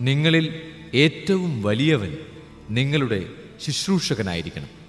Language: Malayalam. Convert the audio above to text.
നിങ്ങളിൽ ഏറ്റവും വലിയവൻ നിങ്ങളുടെ ശുശ്രൂഷകനായിരിക്കണം.